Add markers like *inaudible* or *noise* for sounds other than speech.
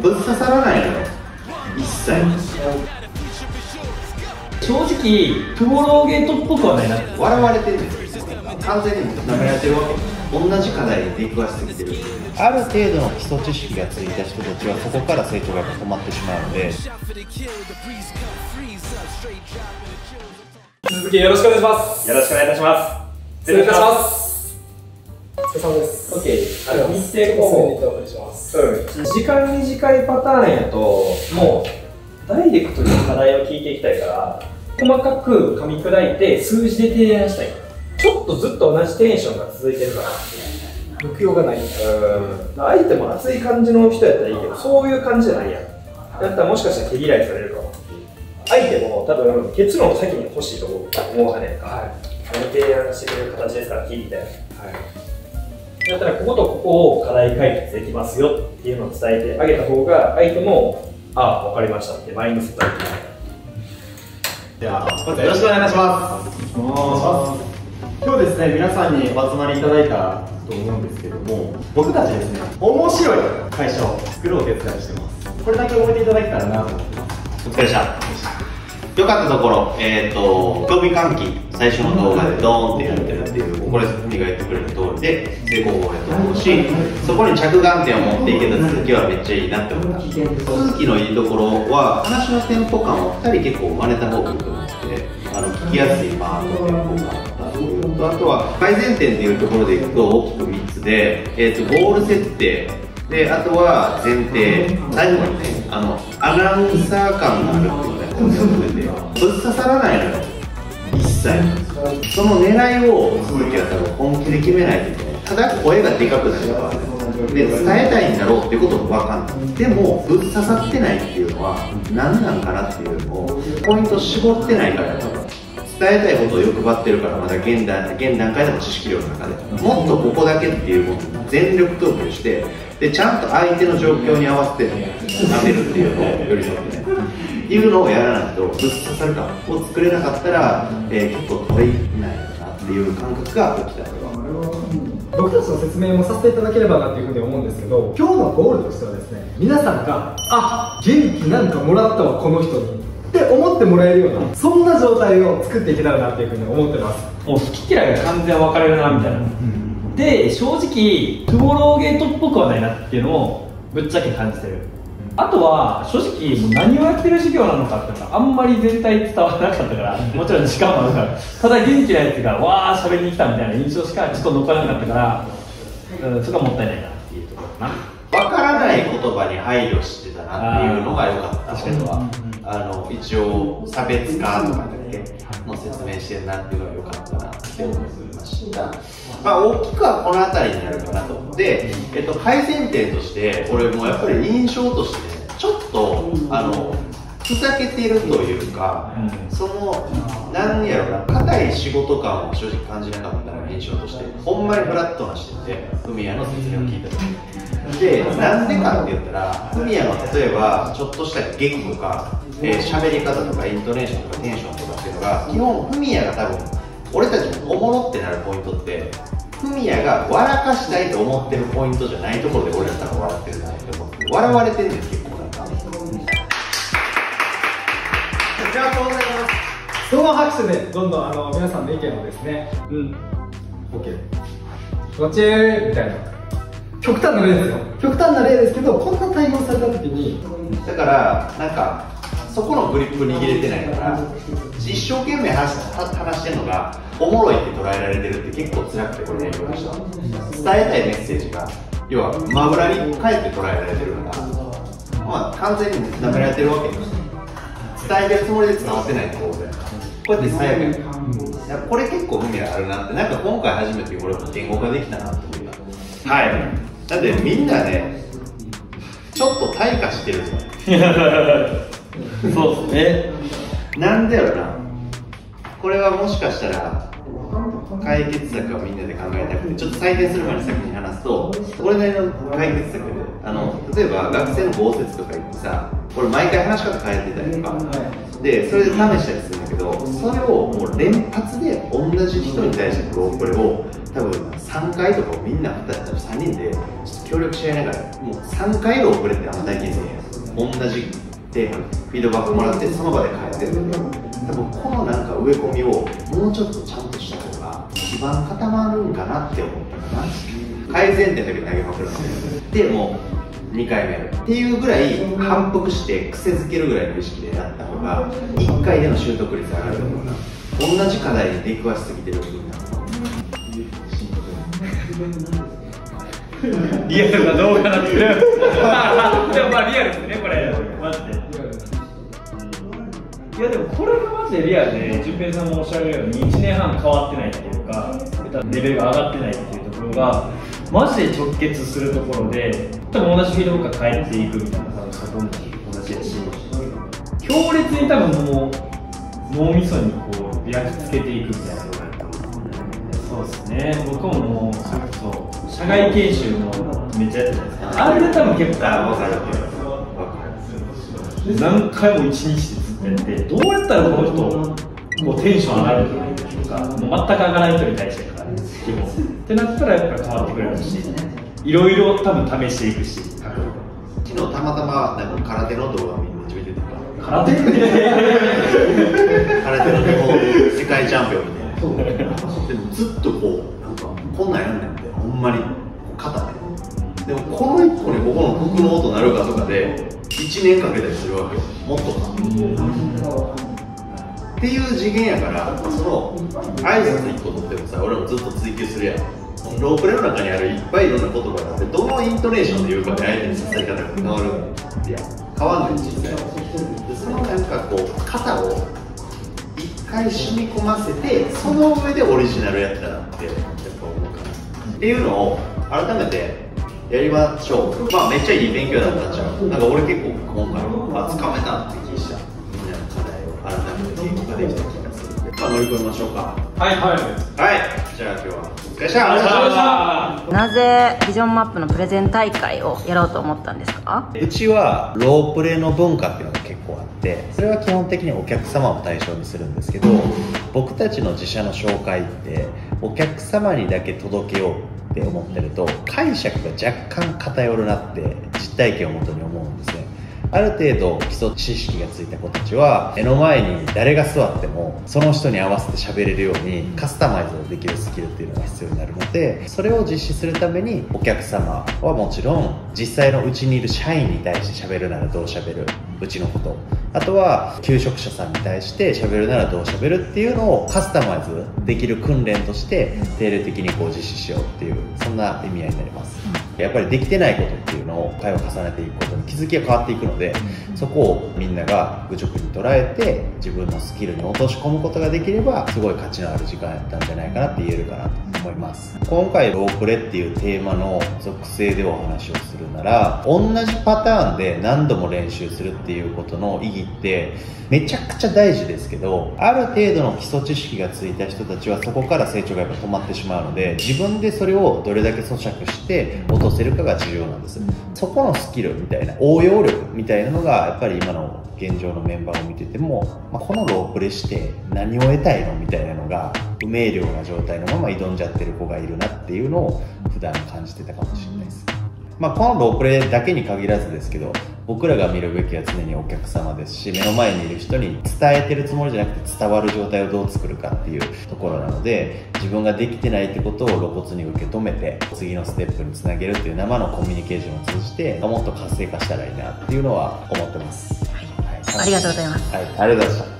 ぶっ刺さらないの。よ一切正直トゥモローゲートっぽくはないな笑われてる。んですよ完全に舐められてるわけ。同じ課題に出くわしすぎてるある程度の基礎知識がついた人たちはそこから成長が止まってしまうので。続きよろしくお願いします。よろしくお願いいたします。失礼いたしますお疲れ様です。OK あの日程お候補願いします。うん時間短いパターンやともうダイレクトに課題を聞いていきたいから細かく噛み砕いて数字で提案したい。ちょっとずっと同じテンションが続いてるから。目標がない。うん。相手も熱い感じの人やったらいいけどそういう感じじゃないやん。だったらもしかしたら毛嫌いされるかも。相手も多分結論を先に欲しいと思う。はねはい。提案してくれる形ですから聞いてはいだったらこことここを課題解決できますよっていうのを伝えてあげた方が相手もああ分かりましたってマインドセットがでは、よろしくお願いします。今日ですね、皆さんにお集まりいただいたと思うんですけども、僕たちですね、面白い会社を作るお手伝いしてます。これだけ覚えていただけたらなと思ってます。お疲れしたよかったところ、えっ、と興味喚起最初の動画でドーンってやってるっていうこれ君が言ってくれた通りで成功法やと思うしそこに着眼点を持っていけた続きはめっちゃいいなって思った続きのいいところは話のテンポ感を2人結構真似た方がいいと思ってあの聞きやすい間のテンポ感だったあとは改善点っていうところでいくと大きく3つで、えー、とゴール設定であとは前提最後にねあのアナウンサー感があるっていうねコンセプトでぶっ刺さらないのよ切その狙いを鈴木は多分本気で決めないといけない。ただ声がでかくなればで伝えたいんだろうってことも分かんない。でもぶっ刺さってないっていうのは何なんかなっていうのをポイント絞ってないから伝えたいことを欲張ってるからまだ現段現段階でも知識量の中で。もっとここだけっていうものを全力投球してでちゃんと相手の状況に合わせて当てるっていうのを寄り添ってね。いうのをやらないとぶっ刺さる感を作れなかったら、えー結構遠いないなっていう感覚が起きた僕たちの説明もさせていただければなっていうふうに思うんですけど、今日のゴールとしてはですね、皆さんが、あ、元気なんかもらったわ、この人に。って思ってもらえるような、そんな状態を作っていけたらなっていうふうに思ってます。もう好き嫌いが完全分かれるなみたいな、で正直トゥモローゲートっぽくはないなっていうのをぶっちゃけ感じてるあとは正直もう何をやってる授業なのかっていうのがあんまり全体伝わらなかったから *laughs* もちろん時間もあるからただ元気なやつがわー喋りに来たみたいな印象しかちょっと残らなかったから、うん、そこはもったいないなっていうところかな。分からない言葉に配慮してたなっていうのが良かった。確かにあの一応差別化とかだけの説明してるなっていうのが良かったなって思いました。まあ大きくはこの辺りになるかなと思って、えっと、改善点として俺もやっぱり印象としてねちょっとあのふざけてるというか、その何やろな硬い仕事感を正直感じなかったな印象としてほんまにフラットな視点で海谷の説明を聞いた時。でなんでかって言ったら海谷の例えばちょっとした劇とかえー喋、り方とかイントネーションとかテンションとかっていうのが基本フミヤが多分俺たちもおもろってなるポイントってフミヤが笑かしたいと思ってるポイントじゃないところで俺ら多分笑ってるんじゃないと思って笑われてるんです結構なんかじゃあ、こうございます。その拍手で、どんどんあの皆さんの意見をですね、うん、OK。こっちみたいな。極端な例ですよ。極端な例ですけど、こんな対応された時に、だからなんかそこのグリップ握れてないから一生懸命話し話してるのがおもろいって捉えられてるって結構辛くてこれやりました伝えたいメッセージが要は真裏に返って捉えられてるからまあ完全に舐められてるわけです伝えてるつもりで伝わってないってことで。こうやって最悪やか。らこれ結構意味あるなって。なんか今回初めて俺も言語化できたなと思ったはい。だってみんなねちょっと退化してるぞ *laughs* そうですね。なんでやろな。これはもしかしたら解決策をみんなで考えたくてちょっと採点する前に先に話すと俺なりの解決策あの例えば学生の豪雪とか言ってさこれ毎回話し方変えてたりとか。でそれで試したりするんだけどそれをもう連発で同じ人に対してのロープレを多分3回とかをみんな2人3人でちょっと協力し合いながらもう3回ロープレってあんま体験せえへん同じテーマフィードバックもらってその場で変えてるんで多分このなんか植え込みをもうちょっとちゃんとした方が基盤固まるんかなって思ったかな。改善点だけ投げまくるのででもう2回目やるっていうぐらい反復して癖づけるぐらいの意識でやった方が1回での習得率上がると思うな。同じ課題に出くわしすぎてるみんなリアルな動画なってる。*laughs* *laughs* でもまあリアルですねこれ。マジでいやでもこれがマジでリアルで淳平さんもおっしゃるように1年半変わってないっていうかレベルが上がってないっていうところがマジで直結するところで多分同じフィードバックが変えていくみたいな多分そこも同じやし強烈に多分もう脳みそにこう焼き付けていくみたいなそうですね僕ももうそれこそ社外研修もめっちゃやってたじゃないですかあれで多分結構分かる分かる何回も一日でっどうやったらこの人こうテンション上がるとかもう全く上がらない人に対してから基本ってなったらやっぱ変わってくれるしいろいろ多分試していくし昨日たまたまなんか空手の動画見めっちゃ見てた。空手？って空手の世界チャンピオンみたいな。でもずっとこうなんかこんなんやんねんってほんまに肩ででもこの一個にここの服の音鳴るかとかで1年かけたりするわけよもっとかっていう次元やからその挨拶1個取ってもさ俺もずっと追求するやんロープレの中にあるいっぱいいろんな言葉があってどのイントネーションで言うかで相手にさせ方が変わるいや変わんない実際でそのなんかこう肩を一回染み込ませてその上でオリジナルやったらってやっぱ思うかなっていうのを改めてやりましょう。まあめっちゃいい勉強だったんちゃうなんか俺結構今回あつかめたって気したみんなの課題を改めて言語ができた気がするまあ乗り越えましょうか。はい。はい。はいじゃあ今日はお疲れ様でした。なぜビジョンマップのプレゼン大会をやろうと思ったんですか？うちはロープレの文化っていうのが結構あってそれは基本的にお客様を対象にするんですけど僕たちの自社の紹介ってお客様にだけ届けようって思ってると解釈が若干偏るなって実体験をもとに思ある程度基礎知識がついた子たちは目の前に誰が座ってもその人に合わせて喋れるようにカスタマイズをできるスキルっていうのが必要になるのでそれを実施するためにお客様はもちろん実際のうちにいる社員に対して喋るならどう喋るうちのことあとは求職者さんに対して喋るならどう喋るっていうのをカスタマイズできる訓練として定例的にこう実施しようっていうそんな意味合いになります。やっぱりできてないことっていうのを会を重ねていくことに気づきが変わっていくのでそこをみんなが愚直に捉えて自分のスキルに落とし込むことができればすごい価値のある時間やったんじゃないかなって言えるかなと思います。今回ロープレっていうテーマの属性でお話をするなら同じパターンで何度も練習するっていうことの意義ってめちゃくちゃ大事ですけどある程度の基礎知識がついた人たちはそこから成長がやっぱ止まってしまうので自分でそれをどれだけ咀嚼して落とせるかが重要なんです。そこのスキルみたいな応用力みたいなのがやっぱり今の現状のメンバーを見てても、まあ、このロープレして何を得たいのみたいなのが不明瞭な状態のまま挑んじゃってる子がいるなっていうのを普段感じてたかもしれないですまあ、このロープレだけに限らずですけど僕らが見るべきは常にお客様ですし目の前にいる人に伝えてるつもりじゃなくて伝わる状態をどう作るかっていうところなので自分ができてないってことを露骨に受け止めて次のステップにつなげるっていう生のコミュニケーションを通じてもっと活性化したらいいなっていうのは思ってます、はい。ありがとうございます。はい、ありがとうございました